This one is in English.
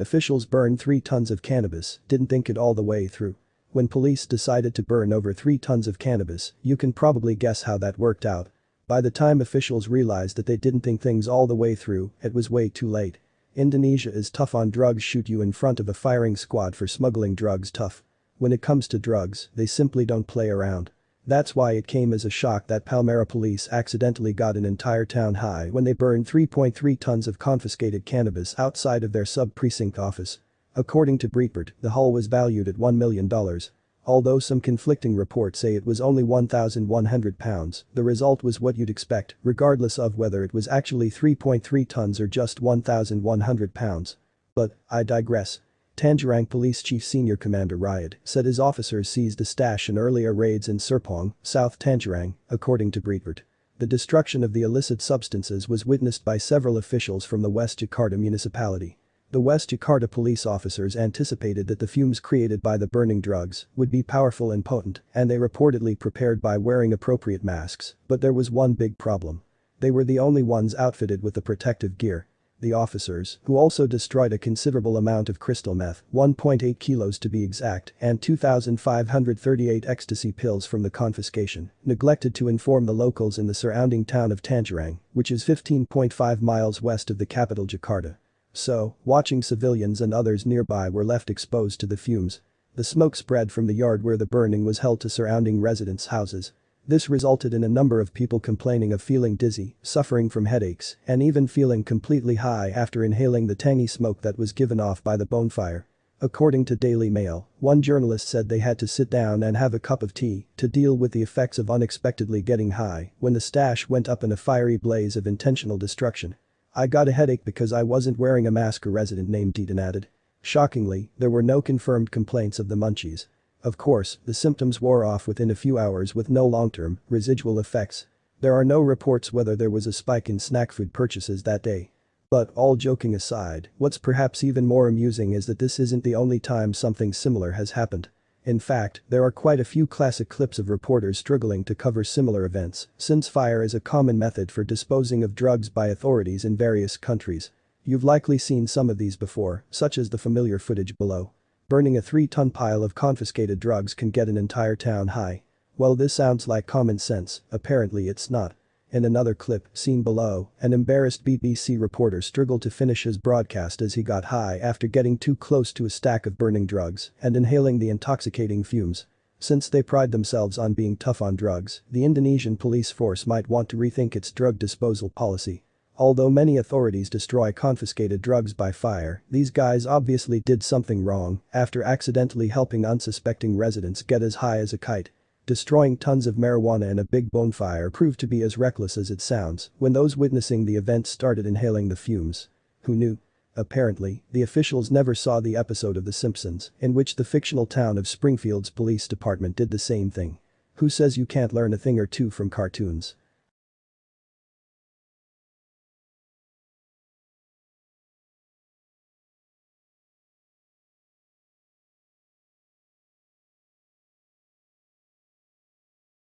Officials burned 3 tons of cannabis, didn't think it all the way through. When police decided to burn over 3 tons of cannabis, you can probably guess how that worked out. By the time officials realized that they didn't think things all the way through, it was way too late. Indonesia is tough on drugs shoot you in front of a firing squad for smuggling drugs tough. When it comes to drugs, they simply don't play around. That's why it came as a shock that Palmerah police accidentally got an entire town high when they burned 3.3 tons of confiscated cannabis outside of their sub-precinct office. According to Breitbart, the haul was valued at $1 million. Although some conflicting reports say it was only 1,100 pounds, the result was what you'd expect, regardless of whether it was actually 3.3 tons or just 1,100 pounds. But, I digress. Tangerang Police Chief Senior Commander Riyad said his officers seized a stash in earlier raids in Serpong, South Tangerang, according to Breitbart. The destruction of the illicit substances was witnessed by several officials from the West Jakarta municipality. The West Jakarta police officers anticipated that the fumes created by the burning drugs would be powerful and potent, and they reportedly prepared by wearing appropriate masks, but there was one big problem. They were the only ones outfitted with the protective gear, the officers, who also destroyed a considerable amount of crystal meth, 1.8 kilos to be exact, and 2,538 ecstasy pills from the confiscation, neglected to inform the locals in the surrounding town of Tangerang, which is 15.5 miles west of the capital Jakarta. So, watching civilians and others nearby were left exposed to the fumes. The smoke spread from the yard where the burning was held to surrounding residents' houses, this resulted in a number of people complaining of feeling dizzy, suffering from headaches, and even feeling completely high after inhaling the tangy smoke that was given off by the bonfire. According to Daily Mail, one journalist said they had to sit down and have a cup of tea to deal with the effects of unexpectedly getting high when the stash went up in a fiery blaze of intentional destruction. I got a headache because I wasn't wearing a mask a resident named Deaton added. Shockingly, there were no confirmed complaints of the munchies. Of course, the symptoms wore off within a few hours with no long-term, residual effects. There are no reports whether there was a spike in snack food purchases that day. But, all joking aside, what's perhaps even more amusing is that this isn't the only time something similar has happened. In fact, there are quite a few classic clips of reporters struggling to cover similar events, since fire is a common method for disposing of drugs by authorities in various countries. You've likely seen some of these before, such as the familiar footage below. Burning a 3-ton pile of confiscated drugs can get an entire town high. Well this sounds like common sense, apparently it's not. In another clip, seen below, an embarrassed BBC reporter struggled to finish his broadcast as he got high after getting too close to a stack of burning drugs and inhaling the intoxicating fumes. Since they pride themselves on being tough on drugs, the Indonesian police force might want to rethink its drug disposal policy. Although many authorities destroy confiscated drugs by fire, these guys obviously did something wrong after accidentally helping unsuspecting residents get as high as a kite. Destroying tons of marijuana in a big bonfire proved to be as reckless as it sounds when those witnessing the event started inhaling the fumes. Who knew? Apparently, the officials never saw the episode of The Simpsons in which the fictional town of Springfield's police department did the same thing. Who says you can't learn a thing or two from cartoons?